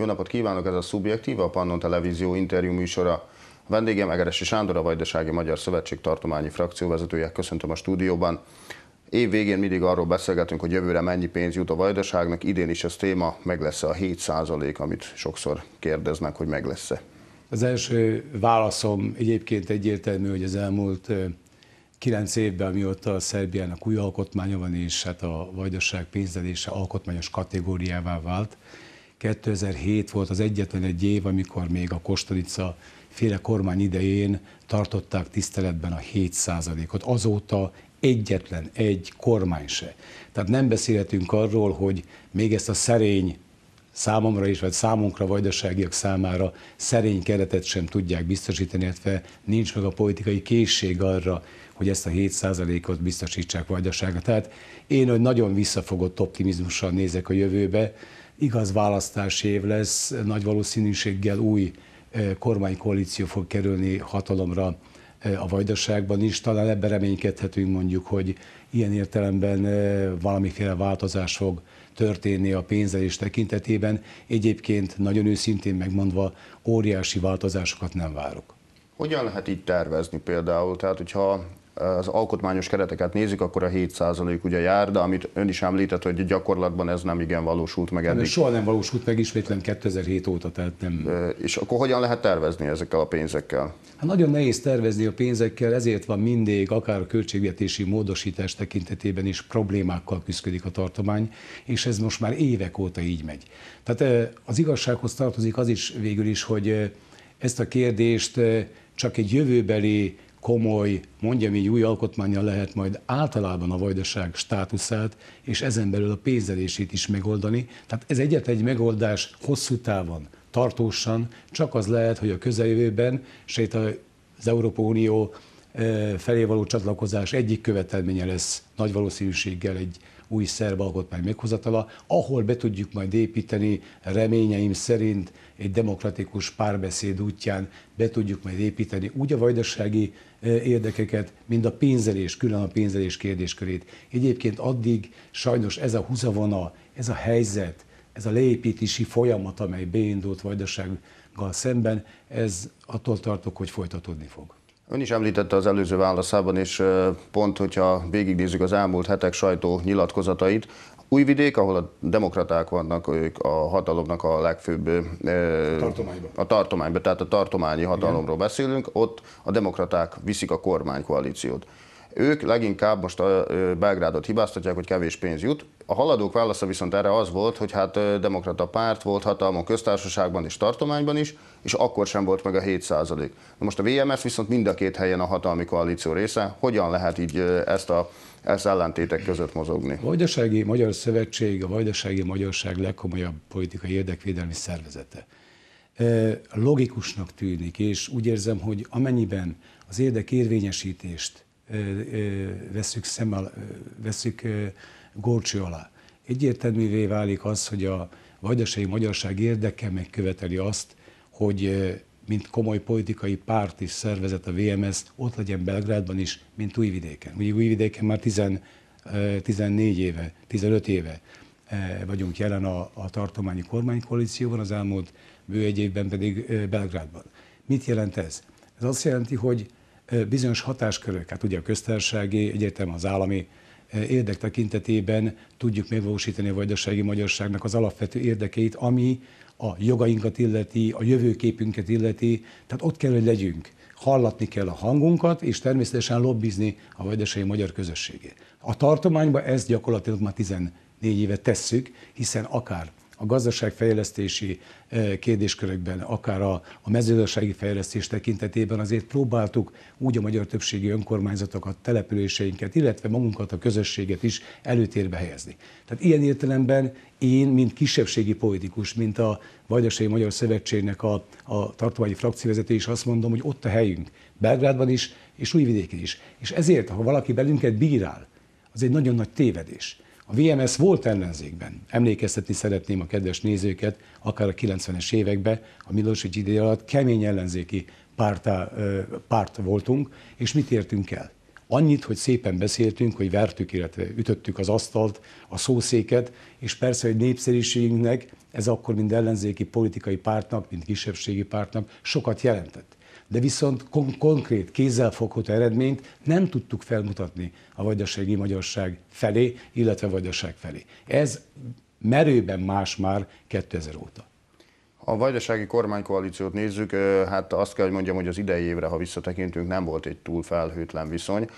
Jó napot kívánok, ez a Subjektív, a Pannon Televízió interjú műsora. Vendégem Egeresi Sándor, a Vajdasági Magyar Szövetség tartományi frakcióvezetője. Köszöntöm a stúdióban. Év végén mindig arról beszélgetünk, hogy jövőre mennyi pénz jut a Vajdaságnak. Idén is ez téma, meg lesz a 7% amit sokszor kérdeznek, hogy meg lesz-e. Az első válaszom egyébként egyértelmű, hogy az elmúlt kilenc évben, amióta a Szerbiának új alkotmánya van, és hát a vajdaság pénzelése alkotmányos kategóriává vált. 2007 volt az egyetlen egy év, amikor még a Kostarica féle kormány idején tartották tiszteletben a 7%-ot. Azóta egyetlen egy kormány se. Tehát nem beszélhetünk arról, hogy még ezt a szerény számomra is, vagy számunkra, vajdaságiak számára szerény keretet sem tudják biztosítani, illetve nincs meg a politikai készség arra, hogy ezt a 7%-ot biztosítsák vajdaságra. Tehát én hogy nagyon visszafogott optimizmussal nézek a jövőbe. Igaz választási év lesz, nagy valószínűséggel új kormánykoalíció fog kerülni hatalomra a vajdaságban is. Talán ebben reménykedhetünk mondjuk, hogy ilyen értelemben valamiféle változás fog történni a pénzelés tekintetében. Egyébként nagyon őszintén megmondva óriási változásokat nem várok. Hogyan lehet így tervezni például? Tehát, hogyha az alkotmányos kereteket nézik, akkor a 7% ugye jár, de amit ön is említett, hogy gyakorlatban ez nem igen valósult meg eddig. Soha nem valósult meg, ismétlen 2007 óta, tehát nem. És akkor hogyan lehet tervezni ezekkel a pénzekkel? Hát nagyon nehéz tervezni a pénzekkel, ezért van mindig, akár a költségvetési módosítás tekintetében is problémákkal küzdik a tartomány, és ez most már évek óta így megy. Tehát az igazsághoz tartozik az is végül is, hogy ezt a kérdést csak egy jövőbeli komoly, mondjam így új alkotmányjal lehet majd általában a vajdaság státuszát, és ezen belül a pénzelését is megoldani. Tehát ez egyetlen egy megoldás hosszú távon, tartósan, csak az lehet, hogy a közeljövőben, sőt az Európa Unió eh, felé való csatlakozás egyik követelménye lesz nagy valószínűséggel egy új szerb alkotmány meghozatala, ahol be tudjuk majd építeni reményeim szerint egy demokratikus párbeszéd útján be tudjuk majd építeni úgy a vajdasági érdekeket, mint a pénzelés, külön a pénzelés kérdéskörét. Egyébként addig sajnos ez a húzavona, ez a helyzet, ez a leépítési folyamat, amely beindult vajdasággal szemben, ez attól tartok, hogy folytatódni fog. Ön is említette az előző válaszában, és pont, hogyha végignézzük az elmúlt hetek sajtó nyilatkozatait, Újvidék, ahol a demokraták vannak, ők a hatalomnak a legfőbb tartományban. A tartományban, tehát a tartományi hatalomról Igen. beszélünk, ott a demokraták viszik a kormánykoalíciót. Ők leginkább most a Belgrádot hibáztatják, hogy kevés pénz jut. A haladók válasza viszont erre az volt, hogy hát demokrata párt volt hatalmon köztársaságban és tartományban is, és akkor sem volt meg a 7 Na most a VMS viszont mind a két helyen a hatalmi koalíció része. Hogyan lehet így ezt a ezt ellentétek között mozogni. A Vajdasági Magyar Szövetség a Vajdasági Magyarság legkomolyabb politikai érdekvédelmi szervezete. Logikusnak tűnik, és úgy érzem, hogy amennyiben az érdekérvényesítést veszük, szemmel, veszük górcső alá, egyértelművé válik az, hogy a vajdasági magyarság érdeke megköveteli azt, hogy mint komoly politikai párt és szervezet a VMS ott legyen Belgrádban is, mint Újvidéken. Ugye Újvidéken már 10, 14 éve, 15 éve vagyunk jelen a, a tartományi kormánykoalícióban, az elmúlt bő egy évben pedig Belgrádban. Mit jelent ez? Ez azt jelenti, hogy bizonyos hatáskörök, hát ugye a köztársasági, egyetem az állami érdek tekintetében tudjuk megvalósítani a vajdasági magyarságnak az alapvető érdekeit, ami a jogainkat illeti, a jövőképünket illeti, tehát ott kell, hogy legyünk. Hallatni kell a hangunkat, és természetesen lobbizni a vajdasági magyar közösségét. A tartományban ezt gyakorlatilag már 14 éve tesszük, hiszen akár a gazdaságfejlesztési kérdéskörökben, akár a, a mezőgazdasági fejlesztés tekintetében azért próbáltuk úgy a magyar többségi önkormányzatokat, településeinket, illetve magunkat, a közösséget is előtérbe helyezni. Tehát ilyen értelemben én, mint kisebbségi politikus, mint a Vajdasági Magyar Szövetségnek a, a tartományi frakcióvezető is azt mondom, hogy ott a helyünk, Belgrádban is, és Újvidéken is. És ezért, ha valaki belünket bírál, az egy nagyon nagy tévedés. A VMS volt ellenzékben. Emlékeztetni szeretném a kedves nézőket, akár a 90-es években, a Milosevic ideje alatt kemény ellenzéki pártá, párt voltunk, és mit értünk el? Annyit, hogy szépen beszéltünk, hogy vertük, illetve ütöttük az asztalt, a szószéket, és persze, hogy népszerűségünknek ez akkor mind ellenzéki politikai pártnak, mint kisebbségi pártnak sokat jelentett. De viszont kon- konkrét, kézzelfogható eredményt nem tudtuk felmutatni a vajdasági magyarság felé, illetve vajdaság felé. Ez merőben más már 2000 óta. A vajdasági kormánykoalíciót nézzük, hát azt kell, hogy mondjam, hogy az idei évre, ha visszatekintünk, nem volt egy túl felhőtlen viszony.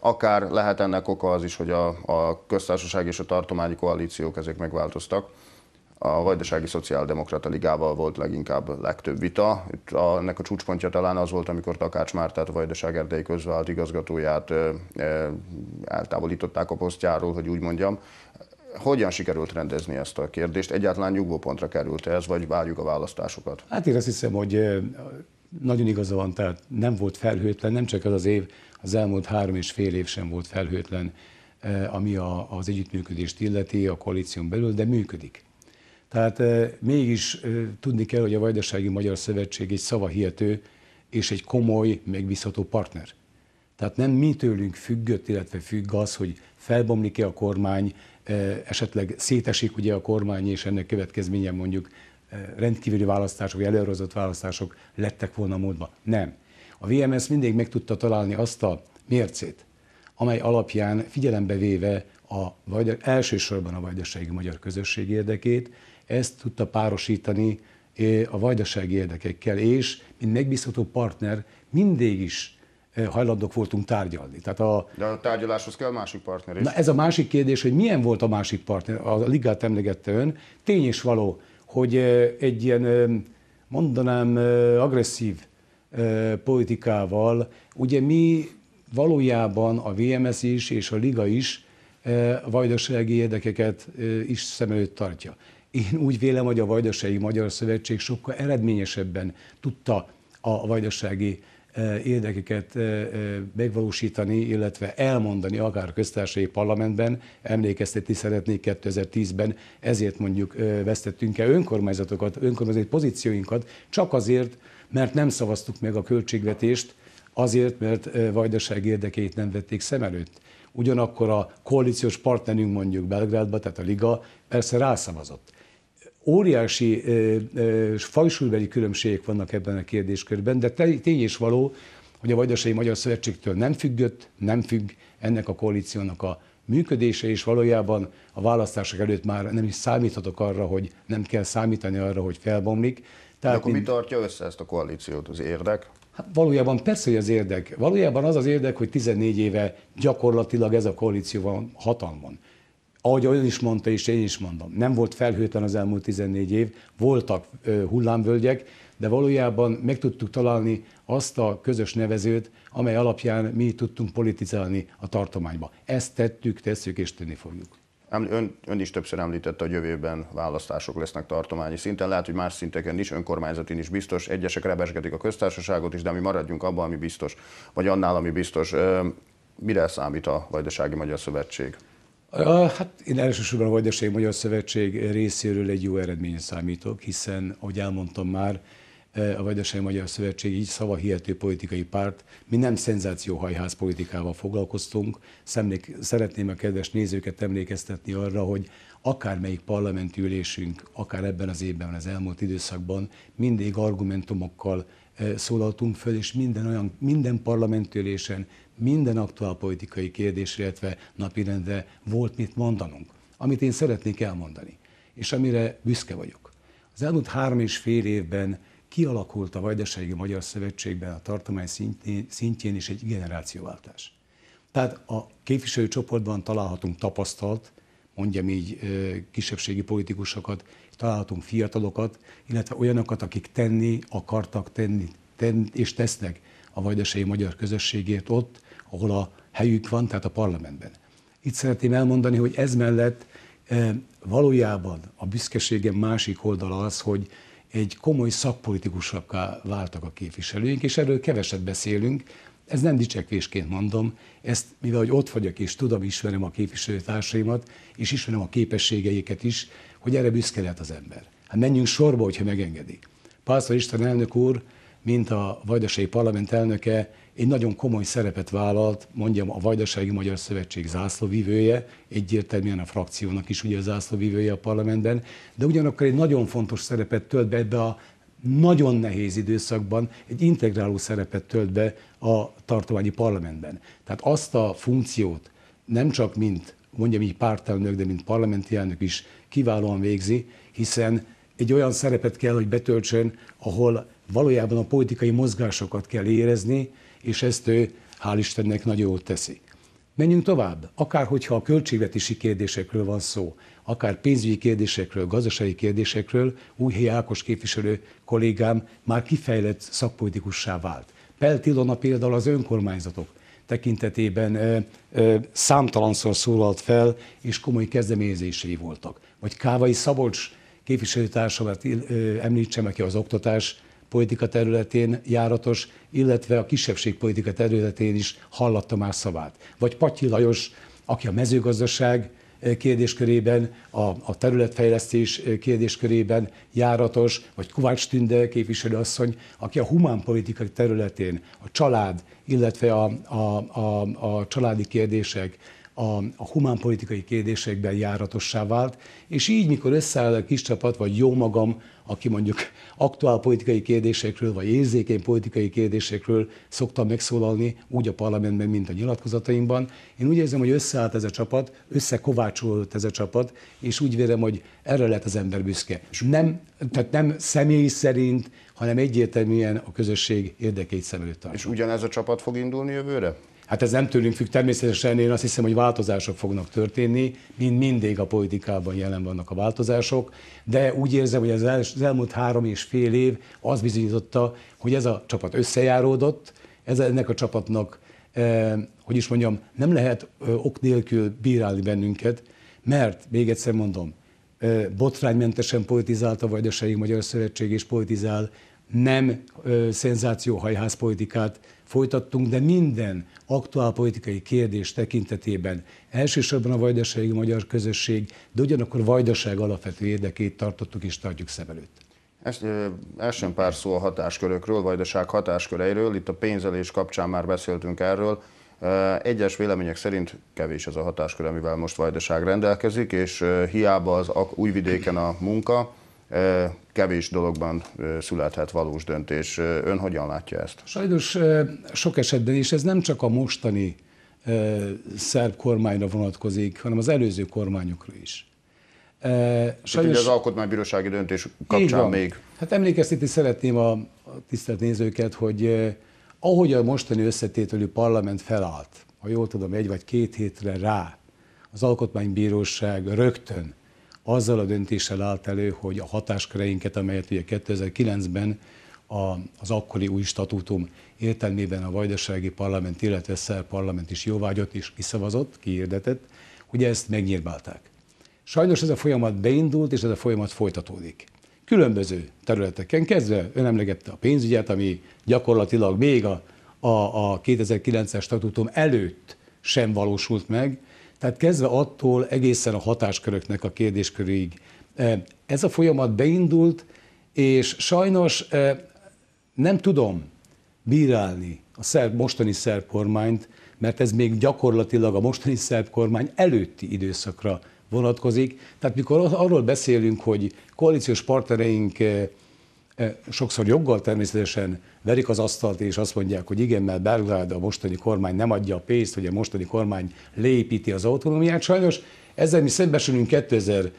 Akár lehet ennek oka az is, hogy a, a köztársaság és a tartományi koalíciók ezek megváltoztak. A Vajdasági Szociáldemokrata Ligával volt leginkább legtöbb vita. Itt a, ennek a csúcspontja talán az volt, amikor Takács Mártát, a Vajdaság erdei közvált igazgatóját e, e, eltávolították a posztjáról, hogy úgy mondjam. Hogyan sikerült rendezni ezt a kérdést? Egyáltalán nyugvópontra került ez, vagy várjuk a választásokat? Hát én azt hiszem, hogy nagyon igaza van, tehát nem volt felhőtlen, nem csak az az év, az elmúlt három és fél év sem volt felhőtlen, ami a, az együttműködést illeti a koalíción belül, de működik. Tehát mégis tudni kell, hogy a Vajdasági Magyar Szövetség egy szavahihető és egy komoly, megbízható partner. Tehát nem mi tőlünk függött, illetve függ az, hogy felbomlik-e a kormány, esetleg szétesik ugye a kormány, és ennek következménye mondjuk rendkívüli választások, előrehozott választások lettek volna módban. Nem. A VMS mindig meg tudta találni azt a mércét, amely alapján figyelembe véve a, elsősorban a vajdasági magyar közösség érdekét, ezt tudta párosítani a vajdasági érdekekkel, és mint megbízható partner mindig is hajlandók voltunk tárgyalni. Tehát a, De a tárgyaláshoz kell másik partner is. Na ez a másik kérdés, hogy milyen volt a másik partner. A ligát emlegette ön. Tény és való, hogy egy ilyen, mondanám, agresszív politikával, ugye mi valójában a VMS is és a liga is a vajdasági érdekeket is szem előtt tartja. Én úgy vélem, hogy a Vajdasági Magyar Szövetség sokkal eredményesebben tudta a vajdasági érdekeket megvalósítani, illetve elmondani akár a köztársasági parlamentben, emlékeztetni szeretnék 2010-ben, ezért mondjuk vesztettünk el önkormányzatokat, önkormányzati pozícióinkat, csak azért, mert nem szavaztuk meg a költségvetést, azért, mert Vajdaság érdekeit nem vették szem előtt. Ugyanakkor a koalíciós partnerünk mondjuk Belgrádban, tehát a Liga persze rászavazott óriási fajsúlybeli különbségek vannak ebben a kérdéskörben, de tény és való, hogy a Vajdasági Magyar Szövetségtől nem függött, nem függ ennek a koalíciónak a működése, és valójában a választások előtt már nem is számíthatok arra, hogy nem kell számítani arra, hogy felbomlik. Tehát De akkor mi tartja össze ezt a koalíciót? Az érdek? Hát valójában persze, hogy az érdek. Valójában az az érdek, hogy 14 éve gyakorlatilag ez a koalíció van hatalmon ahogy ön is mondta, és én is mondom, nem volt felhőtlen az elmúlt 14 év, voltak hullámvölgyek, de valójában meg tudtuk találni azt a közös nevezőt, amely alapján mi tudtunk politizálni a tartományba. Ezt tettük, tesszük és tenni fogjuk. Ön, ön is többször említette, hogy jövőben választások lesznek tartományi szinten, lehet, hogy más szinteken is, önkormányzati is biztos, egyesek rebesgetik a köztársaságot is, de mi maradjunk abban, ami biztos, vagy annál, ami biztos. Mire számít a Vajdasági Magyar Szövetség? Hát én elsősorban a Vajdasági Magyar Szövetség részéről egy jó eredményre számítok, hiszen, ahogy elmondtam már, a Vajdasági Magyar Szövetség így szavahihető politikai párt. Mi nem szenzációhajház politikával foglalkoztunk. Szemlék, szeretném a kedves nézőket emlékeztetni arra, hogy akármelyik parlamenti ülésünk, akár ebben az évben, az elmúlt időszakban mindig argumentumokkal szólaltunk föl, és minden olyan, minden parlamentülésen, minden aktuál politikai kérdésre, illetve napirendre volt mit mondanunk, amit én szeretnék elmondani, és amire büszke vagyok. Az elmúlt három és fél évben kialakult a Vajdasági Magyar Szövetségben a tartomány szintjén, szintjén is egy generációváltás. Tehát a képviselőcsoportban találhatunk tapasztalt, mondjam így kisebbségi politikusokat, találhatunk fiatalokat, illetve olyanokat, akik tenni akartak tenni, tenni és tesznek a vajdasági magyar közösségért ott, ahol a helyük van, tehát a parlamentben. Itt szeretném elmondani, hogy ez mellett valójában a büszkeségem másik oldala az, hogy egy komoly szakpolitikusakká váltak a képviselőink, és erről keveset beszélünk, ez nem dicsekvésként mondom, ezt mivel hogy ott vagyok és tudom, ismerem a képviselőtársaimat, és ismerem a képességeiket is, hogy erre büszke lehet az ember. Hát menjünk sorba, hogyha megengedik. Pásztor István elnök úr, mint a Vajdasági Parlament elnöke, egy nagyon komoly szerepet vállalt, mondjam, a Vajdasági Magyar Szövetség zászlóvívője, egyértelműen a frakciónak is ugye a zászlóvívője a parlamentben, de ugyanakkor egy nagyon fontos szerepet tölt be ebbe a nagyon nehéz időszakban egy integráló szerepet tölt be a tartományi parlamentben. Tehát azt a funkciót nem csak mint mondjam így pártelnök, de mint parlamenti elnök is kiválóan végzi, hiszen egy olyan szerepet kell, hogy betöltsön, ahol valójában a politikai mozgásokat kell érezni, és ezt ő, hál' Istennek, nagyon jól teszi. Menjünk tovább. Akár hogyha a költségvetési kérdésekről van szó, akár pénzügyi kérdésekről, gazdasági kérdésekről, Újhely Ákos képviselő kollégám már kifejlett szakpolitikussá vált. Pelt Ilona például az önkormányzatok tekintetében számtalanszor szólalt fel, és komoly kezdeményezései voltak. Vagy Kávai Szabolcs képviselőtársamat említsem, aki az oktatás politika területén járatos, illetve a kisebbségpolitika területén is hallatta már szavát. Vagy Patyi Lajos, aki a mezőgazdaság kérdéskörében, a, a területfejlesztés kérdéskörében járatos, vagy Kovács Tünde képviselőasszony, aki a humánpolitika területén a család, illetve a, a, a, a családi kérdések, a, a humánpolitikai kérdésekben járatossá vált, és így, mikor összeáll a kis csapat, vagy jó magam, aki mondjuk aktuál politikai kérdésekről, vagy érzékeny politikai kérdésekről szoktam megszólalni, úgy a parlamentben, mint a nyilatkozataimban. Én úgy érzem, hogy összeállt ez a csapat, összekovácsolódott ez a csapat, és úgy vélem, hogy erre lett az ember büszke. Nem, tehát nem személy szerint, hanem egyértelműen a közösség érdekeit szem előtt És ugyanez a csapat fog indulni jövőre? Hát ez nem tőlünk függ, természetesen én azt hiszem, hogy változások fognak történni, mind mindig a politikában jelen vannak a változások, de úgy érzem, hogy az elmúlt három és fél év az bizonyította, hogy ez a csapat összejáródott, ez ennek a csapatnak, eh, hogy is mondjam, nem lehet eh, ok nélkül bírálni bennünket, mert, még egyszer mondom, eh, botránymentesen politizált a Vajdasági Magyar Szövetség és politizál, nem szenzációhajház politikát folytattunk, de minden aktuál politikai kérdés tekintetében elsősorban a vajdasági magyar közösség, de ugyanakkor vajdaság alapvető érdekét tartottuk és tartjuk szem előtt. Ezt, első pár szó a hatáskörökről, vajdaság hatásköreiről. Itt a pénzelés kapcsán már beszéltünk erről. Egyes vélemények szerint kevés az a hatáskör, amivel most Vajdaság rendelkezik, és hiába az újvidéken a munka, kevés dologban születhet valós döntés. Ön hogyan látja ezt? Sajnos sok esetben, és ez nem csak a mostani szerb kormányra vonatkozik, hanem az előző kormányokra is. Sajnos... Ugye az alkotmánybírósági döntés kapcsán még. Hát emlékeztetni szeretném a tisztelt nézőket, hogy ahogy a mostani összetételű parlament felállt, ha jól tudom, egy vagy két hétre rá, az alkotmánybíróság rögtön azzal a döntéssel állt elő, hogy a hatásköreinket, amelyet ugye 2009-ben a, az akkori új statútum értelmében a Vajdasági Parlament, illetve Szer Parlament is jóvágyott és kiszavazott, kiirdetett, hogy ezt megnyírbálták. Sajnos ez a folyamat beindult, és ez a folyamat folytatódik. Különböző területeken kezdve, ön emlegette a pénzügyet, ami gyakorlatilag még a, a, a 2009-es statútum előtt sem valósult meg, tehát kezdve attól egészen a hatásköröknek a kérdéskörig. E, ez a folyamat beindult, és sajnos e, nem tudom bírálni a szerb, mostani szerb kormányt, mert ez még gyakorlatilag a mostani szerb kormány előtti időszakra vonatkozik. Tehát mikor arról beszélünk, hogy koalíciós partnereink e, sokszor joggal természetesen verik az asztalt, és azt mondják, hogy igen, mert Belgrád a mostani kormány nem adja a pénzt, hogy a mostani kormány leépíti az autonómiát. Sajnos ezzel mi szembesülünk 2000,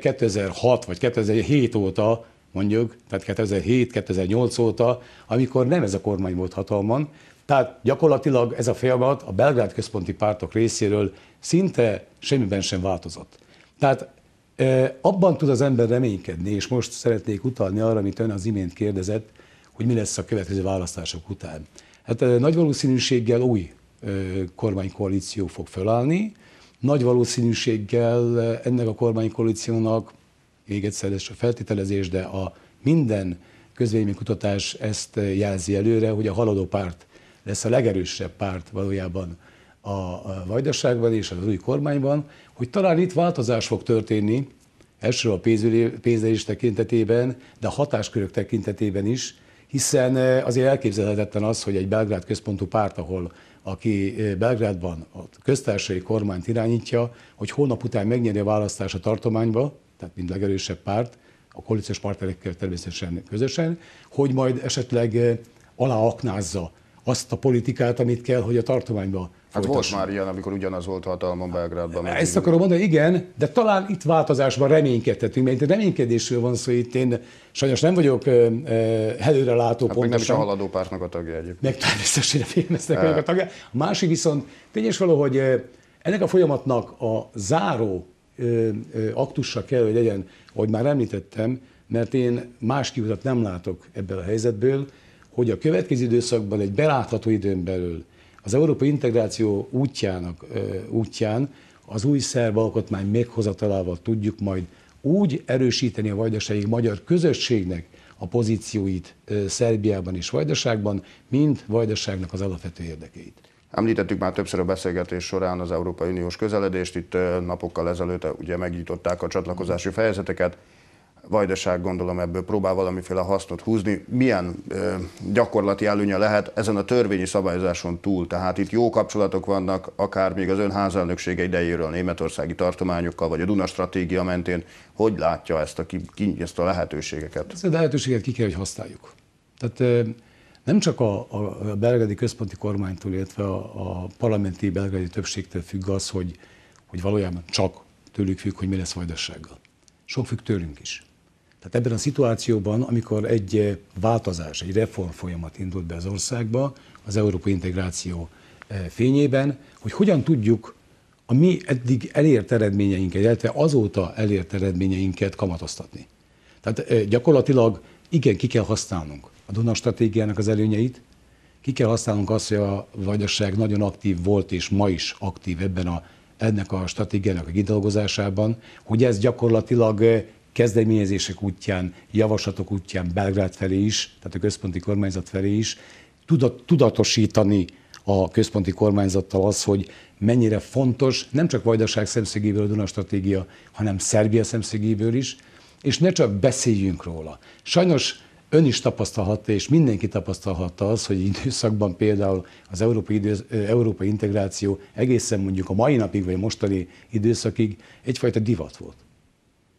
2006 vagy 2007 óta, mondjuk, tehát 2007-2008 óta, amikor nem ez a kormány volt hatalman. Tehát gyakorlatilag ez a folyamat a belgrád központi pártok részéről szinte semmiben sem változott. Tehát abban tud az ember reménykedni, és most szeretnék utalni arra, amit ön az imént kérdezett, hogy mi lesz a következő választások után. Hát nagy valószínűséggel új kormánykoalíció fog felállni, nagy valószínűséggel ennek a kormánykoalíciónak, még egyszer ez a feltételezés, de a minden közvéleménykutatás ezt jelzi előre, hogy a haladó párt lesz a legerősebb párt valójában a vajdaságban és az új kormányban, hogy talán itt változás fog történni, elsősorban a pénzélés tekintetében, de a hatáskörök tekintetében is, hiszen azért elképzelhetetlen az, hogy egy Belgrád központú párt, ahol aki Belgrádban a köztársasági kormányt irányítja, hogy holnap után megnyeri a választás a tartományba, tehát mint legerősebb párt, a koalíciós partnerekkel természetesen közösen, hogy majd esetleg aláaknázza azt a politikát, amit kell, hogy a tartományba Hát volt már ilyen, amikor ugyanaz volt hatalmon Belgrádban. Ezt akarom mondani, igen, de talán itt változásban reménykedhetünk, mert itt reménykedésről van szó, itt én sajnos nem vagyok előre látó hát pontosan. nem is a haladó pártnak a tagja egyébként. Meg természetesen Fidesznek vagyok a tagja. A másik viszont tényes való, hogy ennek a folyamatnak a záró aktusa kell, hogy legyen, ahogy már említettem, mert én más kiutat nem látok ebből a helyzetből, hogy a következő időszakban egy belátható időn belül az európai integráció útjának, útján az új szerb alkotmány meghozatalával tudjuk majd úgy erősíteni a vajdasági magyar közösségnek a pozícióit Szerbiában és Vajdaságban, mint Vajdaságnak az alapvető érdekeit. Említettük már többször a beszélgetés során az Európai Uniós közeledést, itt napokkal ezelőtt ugye megnyitották a csatlakozási fejezeteket. Vajdaság gondolom ebből próbál valamiféle hasznot húzni. Milyen ö, gyakorlati előnye lehet ezen a törvényi szabályozáson túl? Tehát itt jó kapcsolatok vannak, akár még az ön házelnöksége idejéről németországi tartományokkal, vagy a Duna stratégia mentén. Hogy látja ezt a, ki, ezt a lehetőségeket? Ezt a lehetőséget ki kell, hogy használjuk. Tehát ö, nem csak a, a belgradi központi kormánytól, illetve a, a parlamenti belgradi többségtől függ az, hogy, hogy valójában csak tőlük függ, hogy mi lesz Vajdasággal. Sok függ tőlünk is. Tehát ebben a szituációban, amikor egy eh, változás, egy reform folyamat indult be az országba, az európai integráció eh, fényében, hogy hogyan tudjuk a mi eddig elért eredményeinket, illetve azóta elért eredményeinket kamatoztatni. Tehát eh, gyakorlatilag igen, ki kell használnunk a Duna stratégiának az előnyeit, ki kell használnunk azt, hogy a Vajdaság nagyon aktív volt, és ma is aktív ebben a, ennek a stratégiának a kidolgozásában, hogy ez gyakorlatilag kezdeményezések útján, javaslatok útján Belgrád felé is, tehát a központi kormányzat felé is, tudatosítani a központi kormányzattal az, hogy mennyire fontos, nem csak Vajdaság szemszögéből a Duna stratégia, hanem Szerbia szemszögéből is, és ne csak beszéljünk róla. Sajnos ön is tapasztalhatta, és mindenki tapasztalhatta az, hogy időszakban például az európai, idő, európai integráció egészen mondjuk a mai napig, vagy mostani időszakig egyfajta divat volt.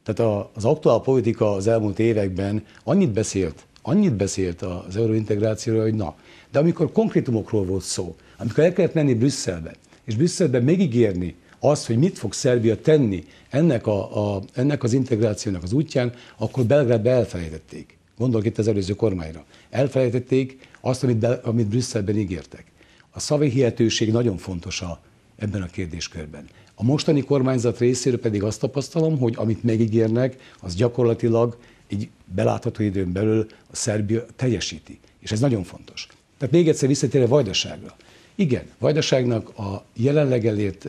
Tehát az aktuál politika az elmúlt években annyit beszélt, annyit beszélt az euróintegrációról, hogy na, de amikor konkrétumokról volt szó, amikor el kellett menni Brüsszelbe, és Brüsszelben megígérni azt, hogy mit fog Szerbia tenni ennek, a, a, ennek az integrációnak az útján, akkor Belgrádbe elfelejtették. Gondolok itt az előző kormányra. Elfelejtették azt, amit, amit Brüsszelben ígértek. A szavi hihetőség nagyon fontos a, ebben a kérdéskörben. A mostani kormányzat részéről pedig azt tapasztalom, hogy amit megígérnek, az gyakorlatilag egy belátható időn belül a Szerbia teljesíti. És ez nagyon fontos. Tehát még egyszer visszatérve Vajdaságra. Igen, Vajdaságnak a jelenleg elért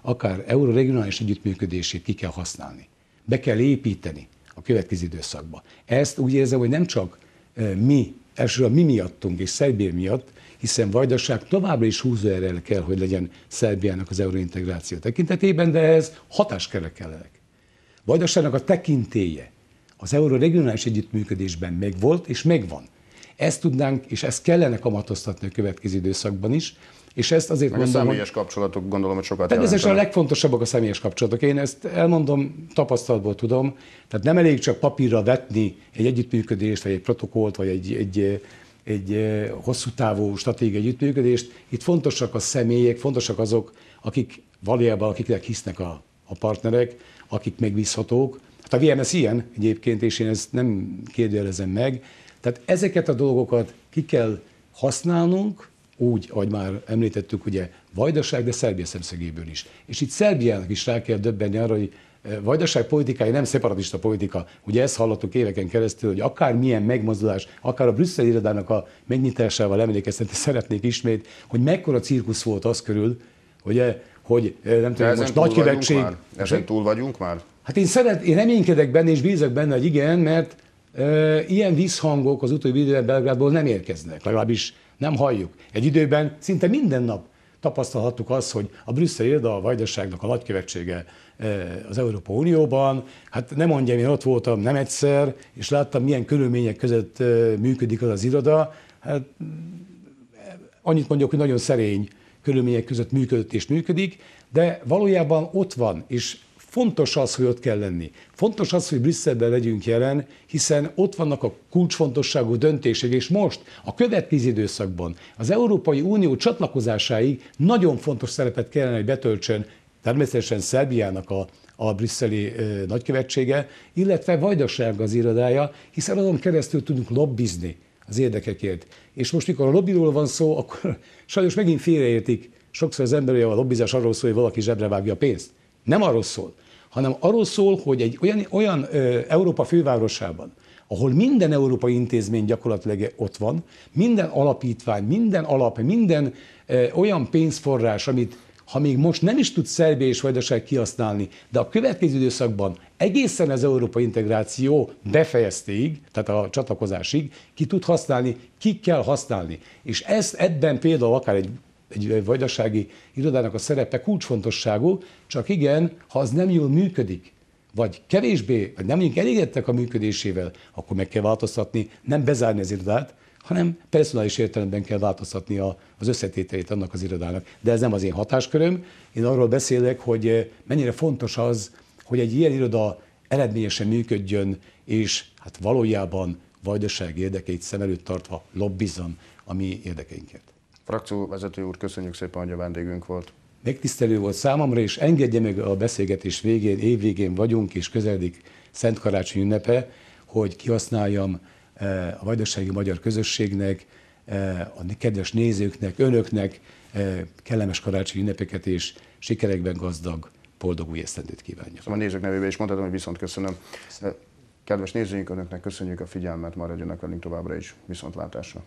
akár euroregionális együttműködését ki kell használni. Be kell építeni a következő időszakba. Ezt úgy érzem, hogy nem csak mi, elsősorban mi miattunk és Szerbia miatt, hiszen Vajdaság továbbra is húzóerőre kell, hogy legyen Szerbiának az euróintegráció tekintetében, de ez hatáskörre kellenek. Vajdaságnak a tekintélye az euró regionális együttműködésben megvolt és megvan. Ezt tudnánk, és ezt kellene kamatoztatni a következő időszakban is, és ezt azért Meg mondom, a személyes hogy... kapcsolatok gondolom, hogy sokat Természetesen a legfontosabbak a személyes kapcsolatok. Én ezt elmondom, tapasztalatból tudom. Tehát nem elég csak papírra vetni egy együttműködést, vagy egy protokollt, vagy egy, egy egy hosszú távú stratégiai együttműködést. Itt fontosak a személyek, fontosak azok, akik valójában, akiknek hisznek a, a partnerek, akik megbízhatók. Hát a VMS ilyen egyébként, és én ezt nem kérdőjelezem meg. Tehát ezeket a dolgokat ki kell használnunk, úgy, ahogy már említettük, ugye Vajdaság, de Szerbia szemszögéből is. És itt Szerbiának is rá kell döbbenni arra, hogy Vajdaság politikai nem szeparatista politika. Ugye ezt hallottuk éveken keresztül, hogy akár milyen megmozdulás, akár a brüsszeli irodának a megnyitásával emlékeztetni szeretnék ismét, hogy mekkora cirkusz volt az körül, ugye, hogy nem tudom, most nagykövetség... Ezen túl vagyunk már? Hát én, szeret, én reménykedek benne, és bízok benne, hogy igen, mert e, ilyen visszhangok az utóbbi időben Belgrádból nem érkeznek, legalábbis nem halljuk. Egy időben szinte minden nap tapasztalhattuk azt, hogy a brüsszeli iroda a vajdaságnak a nagykövetsége az Európa Unióban. Hát nem mondjam, én ott voltam nem egyszer, és láttam, milyen körülmények között működik az az iroda. Hát annyit mondjuk, hogy nagyon szerény körülmények között működött és működik, de valójában ott van, és fontos az, hogy ott kell lenni. Fontos az, hogy Brüsszelben legyünk jelen, hiszen ott vannak a kulcsfontosságú döntések, és most a következő időszakban az Európai Unió csatlakozásáig nagyon fontos szerepet kellene, hogy betöltsön természetesen Szerbiának a, a brüsszeli ö, nagykövetsége, illetve Vajdaság az irodája, hiszen azon keresztül tudunk lobbizni az érdekekért. És most, mikor a lobbyról van szó, akkor sajnos megint félreértik sokszor az ember, hogy a lobbizás arról szól, hogy valaki zsebre vágja a pénzt. Nem arról szól, hanem arról szól, hogy egy olyan, olyan ö, Európa fővárosában, ahol minden európai intézmény gyakorlatilag ott van, minden alapítvány, minden alap, minden ö, olyan pénzforrás, amit ha még most nem is tud Szerbia és Vajdaság kihasználni, de a következő időszakban egészen az európai integráció befejeztéig, tehát a csatlakozásig, ki tud használni, ki kell használni. És ez ebben például akár egy egy vajdasági irodának a szerepe kulcsfontosságú, csak igen, ha az nem jól működik, vagy kevésbé, vagy nem mondjuk elégedtek a működésével, akkor meg kell változtatni, nem bezárni az irodát, hanem personális értelemben kell változtatni a, az összetételét annak az irodának. De ez nem az én hatásköröm. Én arról beszélek, hogy eh, mennyire fontos az, hogy egy ilyen iroda eredményesen működjön, és hát valójában vajdaság érdekeit szem előtt tartva lobbizzon a mi érdekeinket. Frakcióvezető úr, köszönjük szépen, hogy a vendégünk volt. Megtisztelő volt számomra, és engedje meg a beszélgetés végén, évvégén vagyunk, és közeledik Szent Karácsony ünnepe, hogy kihasználjam eh, a vajdasági magyar közösségnek, eh, a kedves nézőknek, önöknek eh, kellemes karácsonyi ünnepeket és sikerekben gazdag, boldog új esztendőt kívánja. Szóval a nézők nevében is mondhatom, hogy viszont köszönöm. Kedves nézőink, önöknek köszönjük a figyelmet, maradjanak velünk továbbra is viszontlátásra.